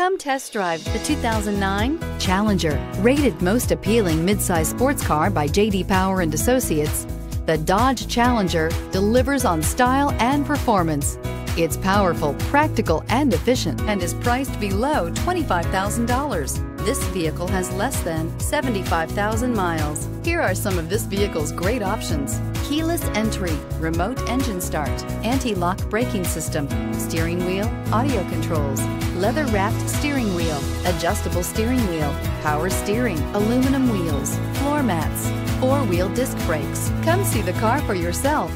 Come test drive the 2009 Challenger. Rated most appealing midsize sports car by J.D. Power and Associates, the Dodge Challenger delivers on style and performance. It's powerful, practical, and efficient and is priced below $25,000. This vehicle has less than 75,000 miles. Here are some of this vehicle's great options. Keyless entry, remote engine start, anti-lock braking system, steering wheel, audio controls, leather-wrapped steering wheel, adjustable steering wheel, power steering, aluminum wheels, floor mats, four-wheel disc brakes. Come see the car for yourself.